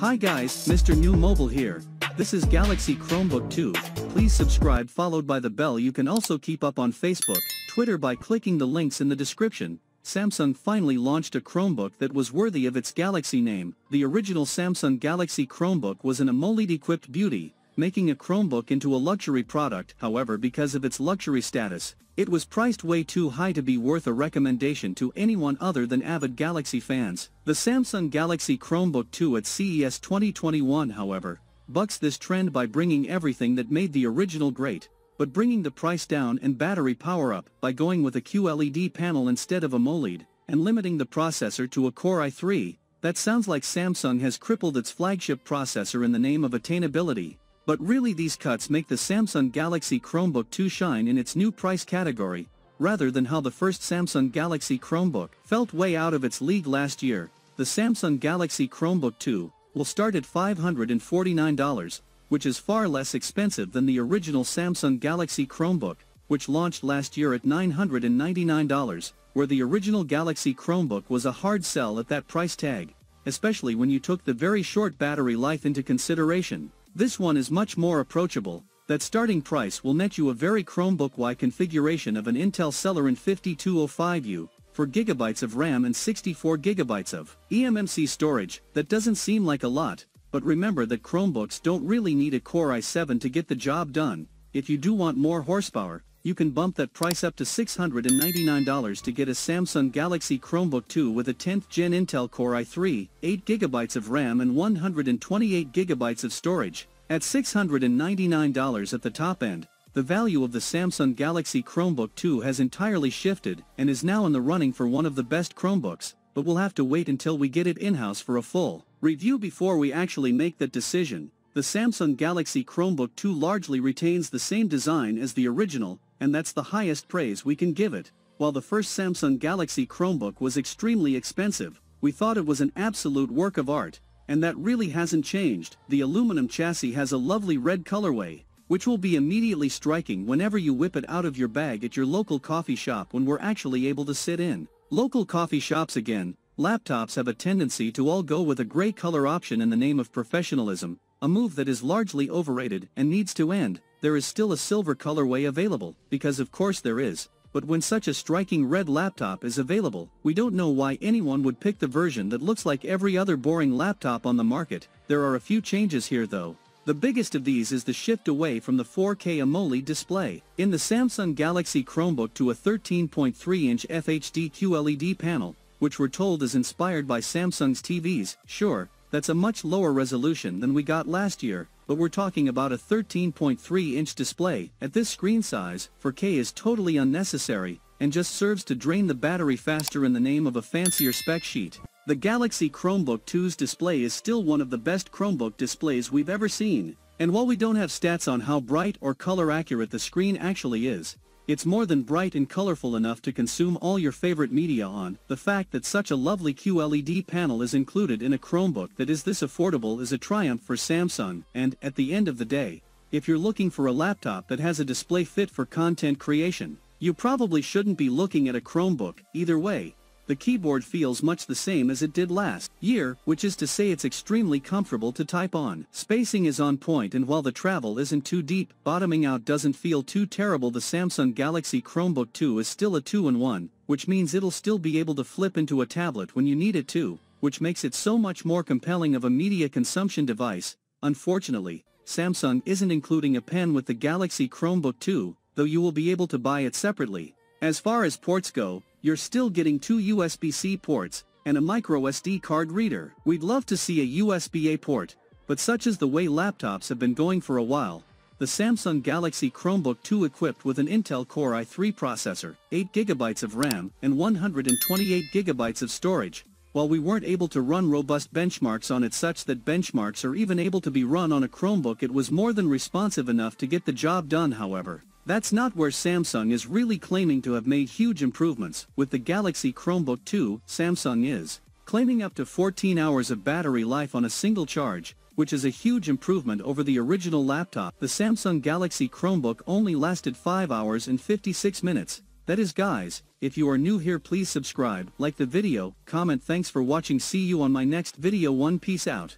Hi guys, Mr. New Mobile here. This is Galaxy Chromebook 2. Please subscribe followed by the bell you can also keep up on Facebook, Twitter by clicking the links in the description. Samsung finally launched a Chromebook that was worthy of its Galaxy name. The original Samsung Galaxy Chromebook was an AMOLED-equipped beauty, making a Chromebook into a luxury product. However because of its luxury status, it was priced way too high to be worth a recommendation to anyone other than avid Galaxy fans. The Samsung Galaxy Chromebook 2 at CES 2021 however, bucks this trend by bringing everything that made the original great, but bringing the price down and battery power up by going with a QLED panel instead of a AMOLED, and limiting the processor to a Core i3, that sounds like Samsung has crippled its flagship processor in the name of attainability. But really these cuts make the Samsung Galaxy Chromebook 2 shine in its new price category, rather than how the first Samsung Galaxy Chromebook felt way out of its league last year. The Samsung Galaxy Chromebook 2 will start at $549, which is far less expensive than the original Samsung Galaxy Chromebook, which launched last year at $999, where the original Galaxy Chromebook was a hard sell at that price tag, especially when you took the very short battery life into consideration. This one is much more approachable, that starting price will net you a very Chromebook Y configuration of an Intel Celeron 5205U, four GB of RAM and 64 GB of eMMC storage, that doesn't seem like a lot, but remember that Chromebooks don't really need a Core i7 to get the job done, if you do want more horsepower, you can bump that price up to $699 to get a Samsung Galaxy Chromebook 2 with a 10th Gen Intel Core i3, 8GB of RAM and 128GB of storage. At $699 at the top end, the value of the Samsung Galaxy Chromebook 2 has entirely shifted and is now in the running for one of the best Chromebooks, but we'll have to wait until we get it in-house for a full review before we actually make that decision. The Samsung Galaxy Chromebook 2 largely retains the same design as the original, and that's the highest praise we can give it. While the first Samsung Galaxy Chromebook was extremely expensive, we thought it was an absolute work of art, and that really hasn't changed. The aluminum chassis has a lovely red colorway, which will be immediately striking whenever you whip it out of your bag at your local coffee shop when we're actually able to sit in. Local coffee shops again, laptops have a tendency to all go with a gray color option in the name of professionalism, a move that is largely overrated and needs to end there is still a silver colorway available, because of course there is, but when such a striking red laptop is available, we don't know why anyone would pick the version that looks like every other boring laptop on the market. There are a few changes here though. The biggest of these is the shift away from the 4K AMOLED display in the Samsung Galaxy Chromebook to a 13.3-inch FHD QLED panel, which we're told is inspired by Samsung's TVs. Sure, that's a much lower resolution than we got last year, but we're talking about a 13.3-inch display. At this screen size, 4K is totally unnecessary, and just serves to drain the battery faster in the name of a fancier spec sheet. The Galaxy Chromebook 2's display is still one of the best Chromebook displays we've ever seen, and while we don't have stats on how bright or color accurate the screen actually is, it's more than bright and colorful enough to consume all your favorite media on. The fact that such a lovely QLED panel is included in a Chromebook that is this affordable is a triumph for Samsung, and, at the end of the day, if you're looking for a laptop that has a display fit for content creation, you probably shouldn't be looking at a Chromebook, either way, the keyboard feels much the same as it did last year, which is to say it's extremely comfortable to type on. Spacing is on point and while the travel isn't too deep, bottoming out doesn't feel too terrible the Samsung Galaxy Chromebook 2 is still a 2-in-1, which means it'll still be able to flip into a tablet when you need it to, which makes it so much more compelling of a media consumption device. Unfortunately, Samsung isn't including a pen with the Galaxy Chromebook 2, though you will be able to buy it separately. As far as ports go, you're still getting two USB-C ports, and a microSD card reader. We'd love to see a USB-A port, but such is the way laptops have been going for a while. The Samsung Galaxy Chromebook 2 equipped with an Intel Core i3 processor, 8GB of RAM, and 128GB of storage. While we weren't able to run robust benchmarks on it such that benchmarks are even able to be run on a Chromebook it was more than responsive enough to get the job done however. That's not where Samsung is really claiming to have made huge improvements. With the Galaxy Chromebook 2, Samsung is claiming up to 14 hours of battery life on a single charge, which is a huge improvement over the original laptop. The Samsung Galaxy Chromebook only lasted 5 hours and 56 minutes. That is guys, if you are new here please subscribe, like the video, comment thanks for watching see you on my next video one peace out.